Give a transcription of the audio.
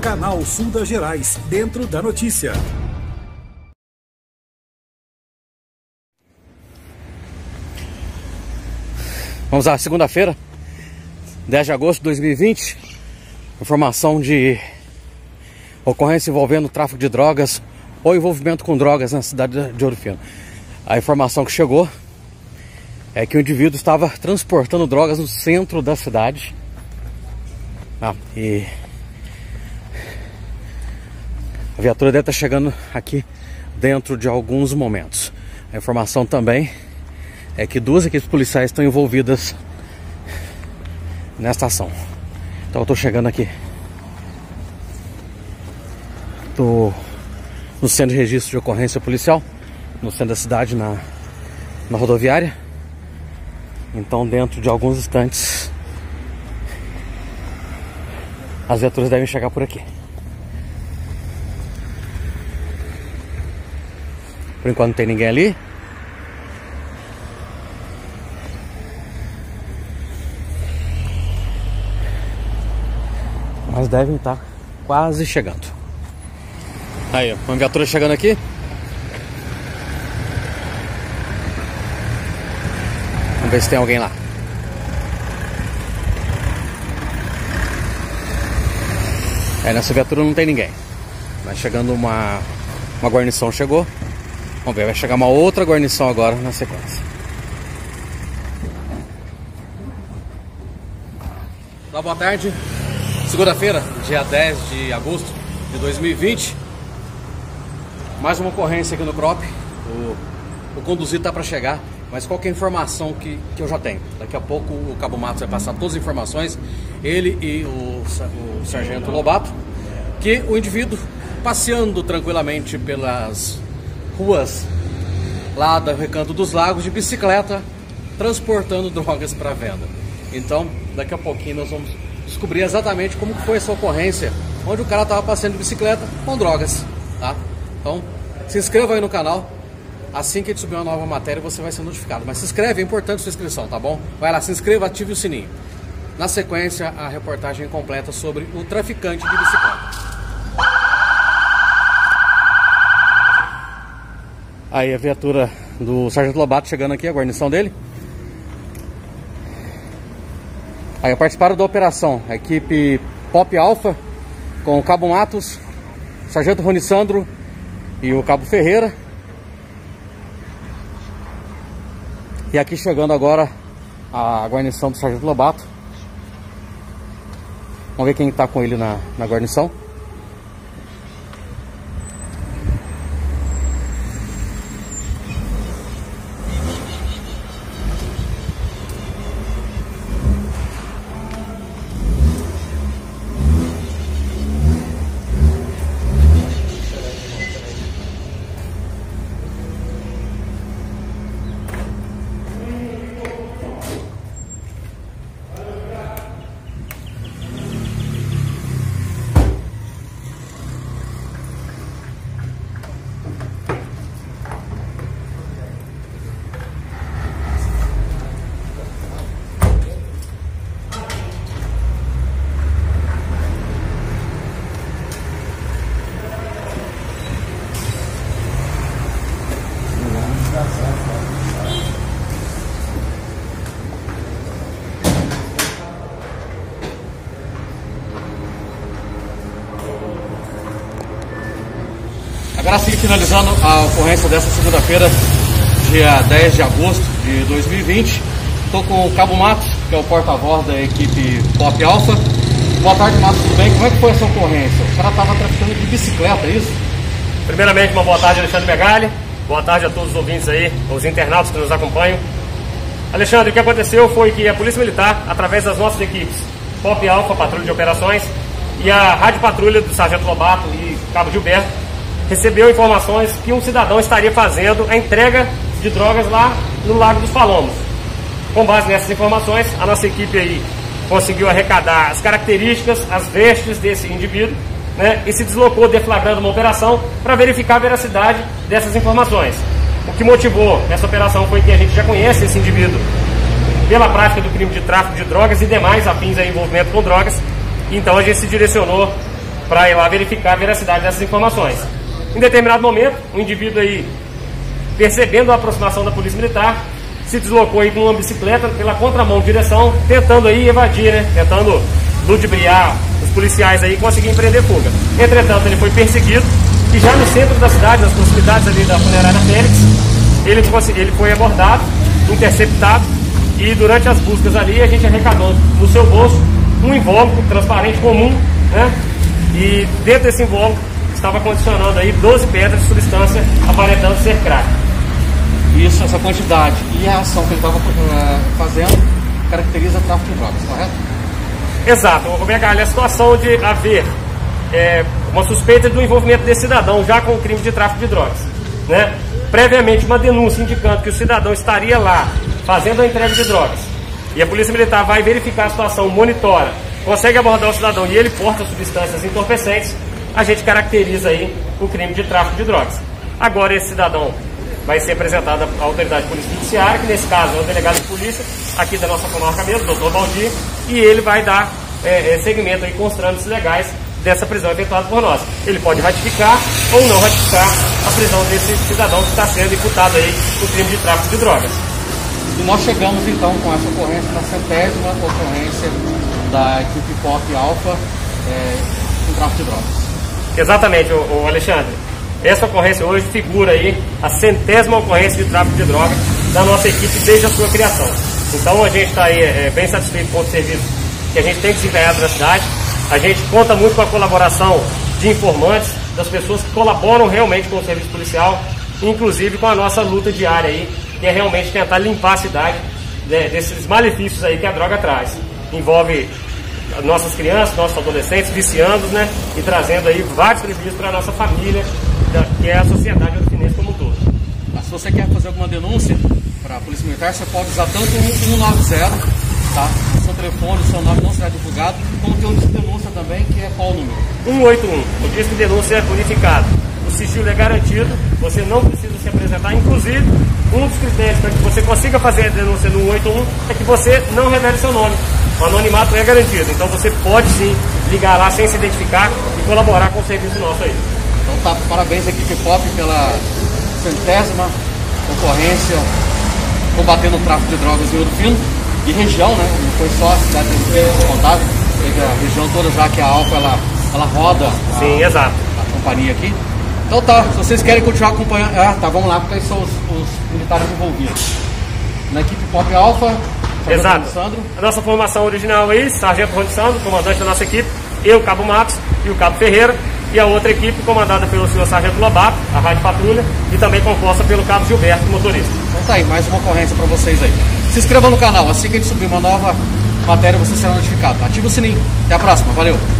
Canal Sul das Gerais, dentro da notícia. Vamos à segunda-feira, 10 de agosto de 2020. Informação de ocorrência envolvendo tráfico de drogas ou envolvimento com drogas na cidade de Ouro Fino. A informação que chegou é que o indivíduo estava transportando drogas no centro da cidade. Ah, e a viatura deve estar chegando aqui dentro de alguns momentos. A informação também é que duas equipes policiais estão envolvidas nesta ação. Então eu estou chegando aqui. Estou no centro de registro de ocorrência policial, no centro da cidade, na, na rodoviária. Então dentro de alguns instantes as viaturas devem chegar por aqui. Por enquanto não tem ninguém ali. Mas devem estar quase chegando. Aí, uma viatura chegando aqui. Vamos ver se tem alguém lá. É, nessa viatura não tem ninguém. Mas chegando uma, uma guarnição chegou. Vamos ver, vai chegar uma outra guarnição agora na sequência. Olá, boa tarde. Segunda-feira, dia 10 de agosto de 2020. Mais uma ocorrência aqui no CROP. O, o conduzido está para chegar, mas qual é a informação que, que eu já tenho? Daqui a pouco o Cabo Matos vai passar todas as informações, ele e o, o Sargento Lobato, que o indivíduo passeando tranquilamente pelas ruas lá do Recanto dos Lagos de bicicleta, transportando drogas para venda. Então, daqui a pouquinho nós vamos descobrir exatamente como foi essa ocorrência, onde o cara estava passeando de bicicleta com drogas, tá? Então, se inscreva aí no canal. Assim que a gente subir uma nova matéria, você vai ser notificado. Mas se inscreve, é importante sua inscrição, tá bom? Vai lá, se inscreva, ative o sininho. Na sequência, a reportagem completa sobre o traficante de bicicleta. Aí a viatura do Sargento Lobato chegando aqui, a guarnição dele. Aí participaram da operação a equipe Pop Alpha com o Cabo Matos, Sargento Rony Sandro e o Cabo Ferreira. E aqui chegando agora a guarnição do Sargento Lobato. Vamos ver quem está com ele na, na guarnição. Agora sim, finalizando a ocorrência dessa segunda-feira, dia 10 de agosto de 2020. Estou com o Cabo Matos, que é o porta-voz da equipe Top Alpha. Boa tarde, Matos, tudo bem? Como é que foi essa ocorrência? O cara estava traficando de bicicleta, é isso? Primeiramente, uma boa tarde, Alexandre Megali. Boa tarde a todos os ouvintes aí, os internautas que nos acompanham. Alexandre, o que aconteceu foi que a Polícia Militar, através das nossas equipes Pop Alpha, Patrulha de Operações, e a Rádio Patrulha do Sargento Lobato e Cabo Gilberto, recebeu informações que um cidadão estaria fazendo a entrega de drogas lá no Lago dos Palomos. Com base nessas informações, a nossa equipe aí conseguiu arrecadar as características, as vestes desse indivíduo, né, e se deslocou deflagrando uma operação para verificar a veracidade dessas informações. O que motivou essa operação foi que a gente já conhece esse indivíduo pela prática do crime de tráfico de drogas e demais afins a envolvimento com drogas. Então a gente se direcionou para ir lá verificar a veracidade dessas informações. Em determinado momento, um indivíduo aí, percebendo a aproximação da Polícia Militar, se deslocou aí com uma bicicleta pela contramão de direção, tentando aí evadir, né? Tentando ludibriar os policiais aí e conseguir empreender fuga. Entretanto, ele foi perseguido e já no centro da cidade, nas proximidades ali da funerária Félix, ele, ele foi abordado, interceptado e durante as buscas ali a gente arrecadou no seu bolso um invólucro transparente comum, né? E dentro desse invólucro estava condicionando aí 12 pedras de substância aparentando ser crack. Isso, essa quantidade e a ação que ele estava uh, fazendo caracteriza tráfico de drogas, correto? Exato, Roberto, a situação de haver é, uma suspeita do envolvimento desse cidadão já com o crime de tráfico de drogas. Né? Previamente, uma denúncia indicando que o cidadão estaria lá fazendo a entrega de drogas. E a Polícia Militar vai verificar a situação, monitora, consegue abordar o cidadão e ele porta substâncias entorpecentes, a gente caracteriza aí o crime de tráfico de drogas. Agora, esse cidadão vai ser apresentado à autoridade judiciária, que nesse caso é o delegado de polícia aqui da nossa comarca mesmo, doutor Baldir, e ele vai dar é, é, segmento aí com os trâmites legais dessa prisão efetuada por nós. Ele pode ratificar ou não ratificar a prisão desse cidadão que está sendo imputado aí por crime de tráfico de drogas. E nós chegamos então com essa ocorrência na centésima ocorrência da equipe POP Alfa é, com tráfico de drogas. Exatamente, o, Alexandre. Essa ocorrência hoje figura aí a centésima ocorrência de tráfico de drogas da nossa equipe desde a sua criação. Então a gente está aí é, bem satisfeito com o serviço que a gente tem desempenhado na cidade. A gente conta muito com a colaboração de informantes, das pessoas que colaboram realmente com o serviço policial, inclusive com a nossa luta diária aí, que é realmente tentar limpar a cidade né, desses malefícios aí que a droga traz. Envolve nossas crianças, nossos adolescentes viciando, né? E trazendo aí vários prejuízos para a nossa família, que é a sociedade orfinense como um todo. Mas se você quer fazer alguma denúncia para a Polícia Militar, você pode usar tanto o 190, tá? O seu telefone, o seu nome não será divulgado, como tem um disco de denúncia também, que é qual o número? 181. O disco de denúncia é unificado. O sigilo é garantido, você não precisa se apresentar. Inclusive, um dos critérios para que você consiga fazer a denúncia no 181 é que você não revele seu nome. O anonimato é garantido, então você pode sim ligar lá sem se identificar e colaborar com o serviço nosso aí. Então tá, parabéns à equipe POP pela centésima ocorrência combatendo o tráfico de drogas em Ouro Fino e região, né? Não foi só a cidade de Contável, teve a região toda já que a Alfa ela, ela roda Sim, a, exato. a companhia aqui. Então tá, se vocês querem continuar acompanhando. Ah, tá, vamos lá, porque aí são os, os militares envolvidos. Na equipe Pop Alpha, Exato. A nossa formação original aí, Sargento Rony Sandro, comandante da nossa equipe, eu, Cabo Matos e o Cabo Ferreira, e a outra equipe comandada pelo senhor Sargento Lobato, a Rádio Patrulha, e também composta pelo Cabo Gilberto, motorista. Então tá aí, mais uma ocorrência para vocês aí. Se inscreva no canal, assim que a gente subir uma nova matéria você será notificado. Ativa o sininho. Até a próxima, valeu!